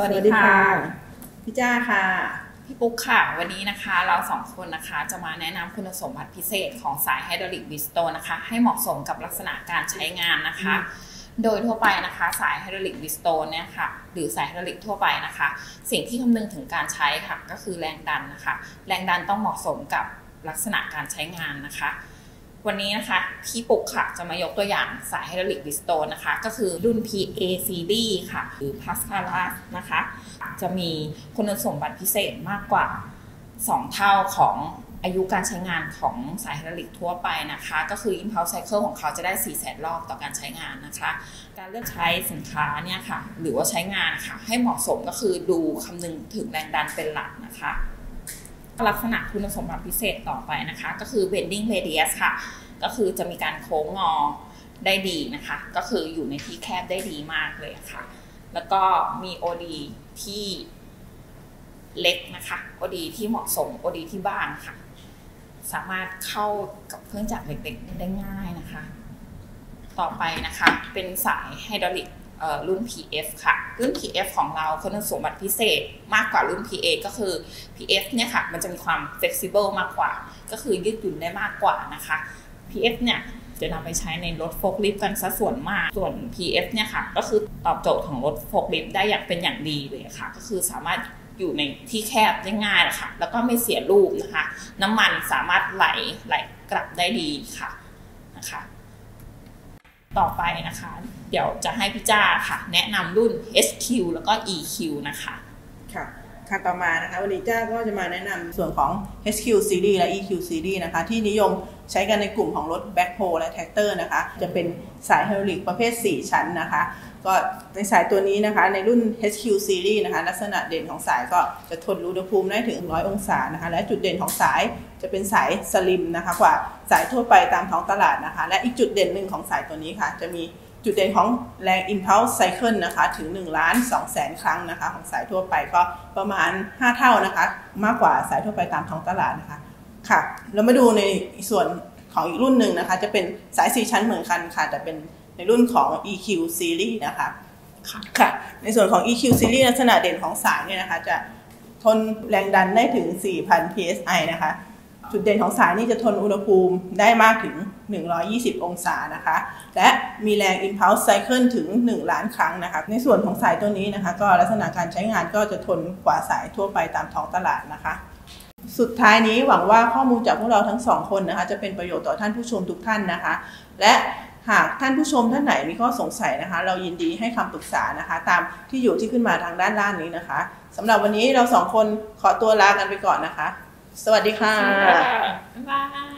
วัสดีค่ะ พี่จ้าค่ะ พี่ปุ๊กค่ะ วันนี้นะคะ เราสองคนนะคะจะมาแนะนำคุณสมบัติพิเศษของสายไฮดรอลิก Bridgestone นะคะ ให้เหมาะสมกับลักษณะการใช้งานนะคะ โดยทั่วไปนะคะ สายไฮดรอลิก Bridgestone เนี่ยค่ะ หรือสายไฮดรอลิกทั่วไปนะคะ สิ่งที่คำนึงถึงการใช้ค่ะ ก็คือแรงดันนะคะ แรงดันต้องเหมาะสมกับลักษณะการใช้งานนะคะ วันนี้นะคะพี่ปุกค่ะจะมายกตัวอย่างสายไฮดรอลิก Bridgestone นะคะ ก็คือรุ่น PA Series ค่ะ หรือ Pascalart นะคะ จะมีคุณสมบัติพิเศษมากกว่า 2 เท่าของอายุการใช้งานของสายไฮดรอลิกทั่วไปนะคะ ก็คือ impulse cycle ของเขาจะได้ 4 แสนรอบต่อการใช้งานนะคะ การเลือกใช้สินค้าเนี่ยค่ะ หรือว่าใช้งานนะคะให้เหมาะสมก็คือดูคำนึงถึงแรงดันเป็นหลักนะคะ ลักษณะคุณสมบัติพิเศษต่อไปนะคะ ก็คือ bending radius ค่ะ ก็คือจะมีการโค้งงอได้ดีนะคะ ก็คืออยู่ในที่แคบได้ดีมากเลยค่ะ แล้วก็มี OD ที่เล็กนะคะ OD ที่เหมาะสม OD ที่บ้านค่ะ สามารถเข้ากับเครื่องจักรเล็กๆได้ง่ายนะคะ ต่อไปนะคะเป็นสายไฮดรอลิก รุ่น PF ค่ะ รุ่น PF ของเราคุณสมบัติพิเศษมากกว่ารุ่น PA ก็คือ PF เนี่ยค่ะ มันจะมีความ flexible มากกว่า ก็คือยืดหยุ่นได้มากกว่านะคะ PF เนี่ยจะนำไปใช้ในรถโฟล์คลิฟต์กันซะส่วนมาก ส่วน PF เนี่ยค่ะ ก็คือตอบโจทย์ของรถโฟล์คลิฟต์ได้อย่างเป็นอย่างดีเลยค่ะ ก็คือสามารถอยู่ในที่แคบได้ง่ายะค่ะแล้วก็ไม่เสียรูปนะคะ น้ำมันสามารถไหลไหลกลับได้ดีค่ะนะคะ ต่อไปนะคะ เดี๋ยวจะให้พี่จ้าค่ะ แนะนำรุ่น HQ แล้วก็ EQ นะคะ ค่ะ ค่ะต่อมานะคะวันนี้จ้าก็จะมาแนะนำส่วนของ HQ Series และ EQ Series นะคะ ที่นิยมใช้กันในกลุ่มของรถ Backhoe และ Tractor นะคะ จะเป็นสายไฮดรอลิกประเภท 4 ชั้นนะคะ ก็ในสายตัวนี้นะคะ ในรุ่น HQ Series นะคะ ลักษณะเด่นของสายก็จะทนอุณหภูมิได้ถึง 100 องศานะคะ และจุดเด่นของสายจะเป็นสายสลิมนะคะ กว่าสายทั่วไปตามท้องตลาดนะคะ และอีกจุดเด่นหนึ่งของสายตัวนี้ค่ะ จะมี จุดเด่นของแรง impulse cycle นะคะ ถึง1ล้าน2แสนครั้งนะคะ ของสายทั่วไปก็ประมาณ 5 เท่านะคะ มากกว่าสายทั่วไปตามท้องตลาดนะคะ ค่ะ เรามาดูในส่วนของอีกรุ่นหนึ่งนะคะ จะเป็นสาย 4 ชั้นเหมือนกันค่ะ แต่เป็นในรุ่นของ EQ Series นะคะ ค่ะค่ะในส่วนของ EQ Series ลักษณะเด่นของสายเนี่ยนะคะ จะทนแรงดันได้ถึง 4,000 psi นะคะ จุดเด่นของสายนี่จะทนอุณหภูมิได้มากถึง 120 องศานะคะ และมีแรง impulse cycle ถึง 1 ล้านครั้งนะคะ ในส่วนของสายตัวนี้นะคะ ก็ลักษณะการใช้งานก็จะทนกว่าสายทั่วไปตามท้องตลาดนะคะ สุดท้ายนี้หวังว่าข้อมูลจากพวกเราทั้งสองคนนะคะ จะเป็นประโยชน์ต่อท่านผู้ชมทุกท่านนะคะ และหากท่านผู้ชมท่านไหนมีข้อสงสัยนะคะ เรายินดีให้คำปรึกษานะคะ ตามที่อยู่ที่ขึ้นมาทางด้านล่างนี้นะคะสำหรับวันนี้เราสองคนขอตัวลากันไปก่อนนะคะ สวัสดีค่ะ บ๊ายบาย